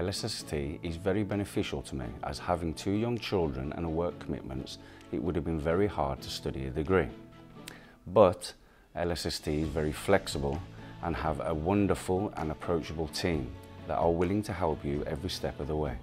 LSST is very beneficial to me as having two young children and work commitments, it would have been very hard to study a degree. But LSST is very flexible and have a wonderful and approachable team that are willing to help you every step of the way.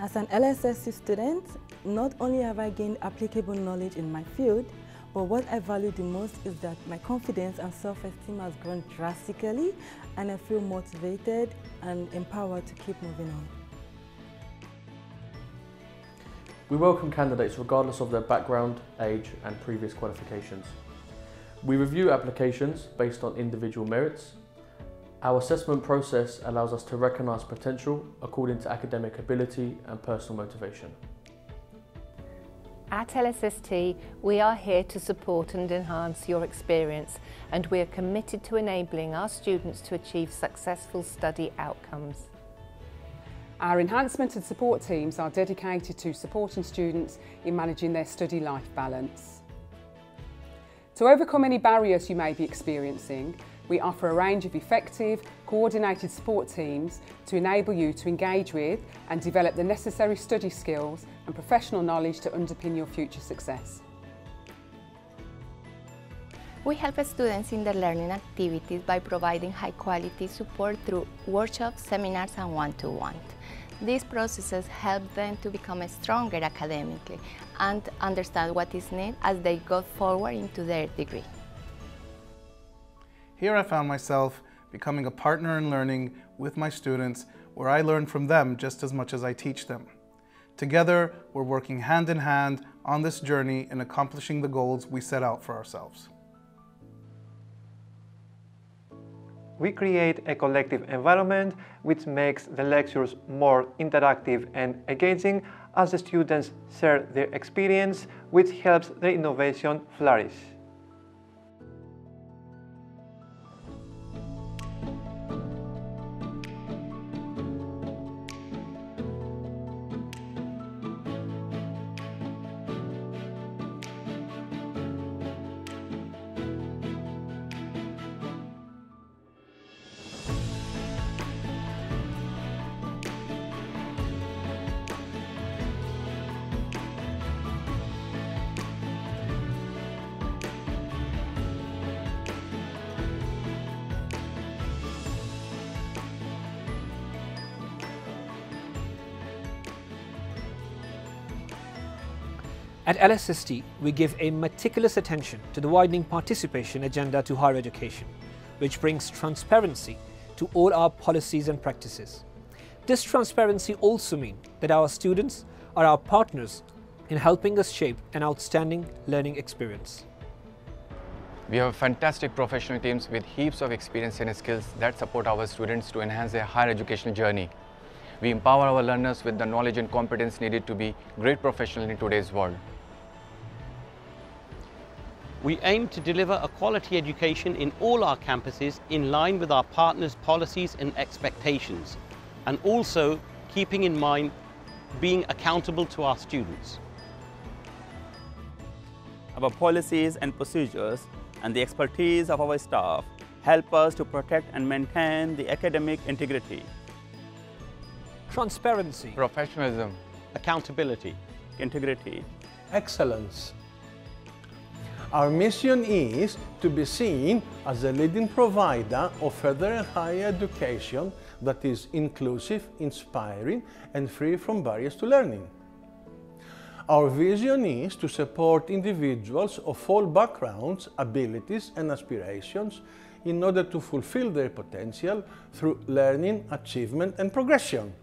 As an LSST student, not only have I gained applicable knowledge in my field, but what I value the most is that my confidence and self-esteem has grown drastically and I feel motivated and empowered to keep moving on. We welcome candidates regardless of their background, age and previous qualifications. We review applications based on individual merits. Our assessment process allows us to recognise potential according to academic ability and personal motivation. At LSST, we are here to support and enhance your experience and we are committed to enabling our students to achieve successful study outcomes. Our enhancement and support teams are dedicated to supporting students in managing their study life balance. To overcome any barriers you may be experiencing, we offer a range of effective, coordinated support teams to enable you to engage with and develop the necessary study skills and professional knowledge to underpin your future success. We help students in their learning activities by providing high-quality support through workshops, seminars and one-to-one. These processes help them to become stronger academically and understand what is needed as they go forward into their degree. Here I found myself becoming a partner in learning with my students where I learn from them just as much as I teach them. Together, we're working hand in hand on this journey in accomplishing the goals we set out for ourselves. We create a collective environment which makes the lectures more interactive and engaging as the students share their experience, which helps the innovation flourish. At LSST, we give a meticulous attention to the widening participation agenda to higher education, which brings transparency to all our policies and practices. This transparency also means that our students are our partners in helping us shape an outstanding learning experience. We have fantastic professional teams with heaps of experience and skills that support our students to enhance their higher educational journey. We empower our learners with the knowledge and competence needed to be great professionals in today's world. We aim to deliver a quality education in all our campuses in line with our partners' policies and expectations, and also keeping in mind being accountable to our students. Our policies and procedures and the expertise of our staff help us to protect and maintain the academic integrity. Transparency. Professionalism. Accountability. Integrity. Excellence. Our mission is to be seen as a leading provider of further and higher education that is inclusive, inspiring and free from barriers to learning. Our vision is to support individuals of all backgrounds, abilities and aspirations in order to fulfill their potential through learning, achievement and progression.